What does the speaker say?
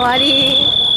終わり。